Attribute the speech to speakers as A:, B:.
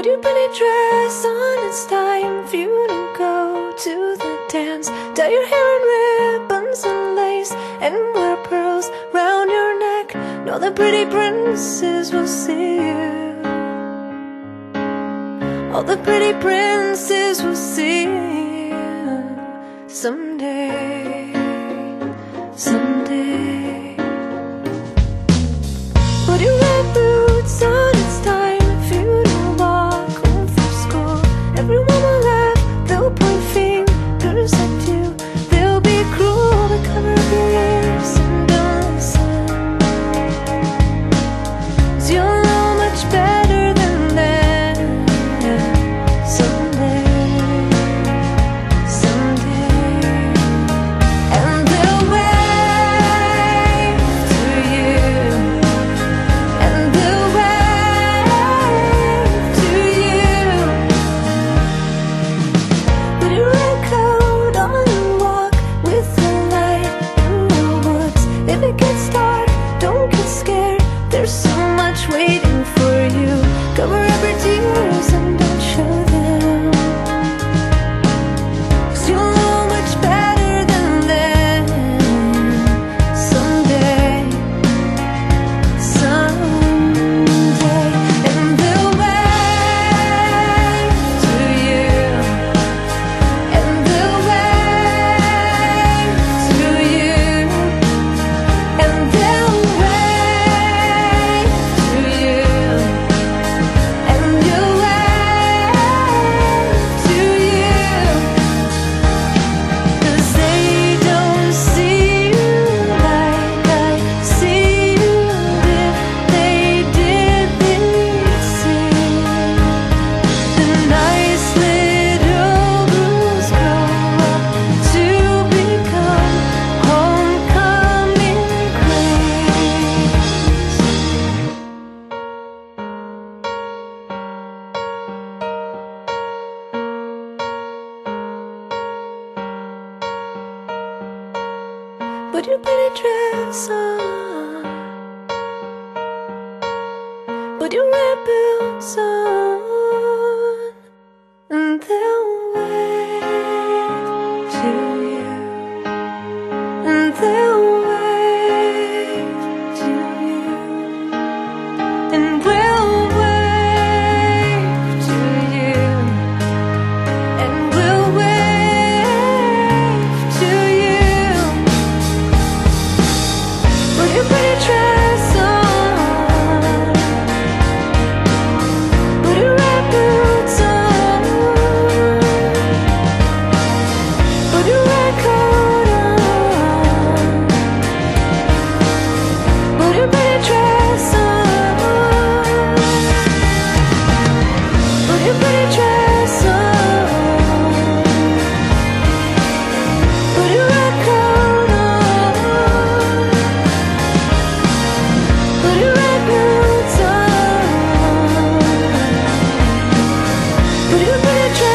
A: Put your pretty dress on, it's time for you to go to the dance. Dye your hair in ribbons and lace, and wear pearls round your neck. All the pretty princes will see you. All the pretty princes will see you someday. with Put your pretty dress on. Put your red boots on. And then you put a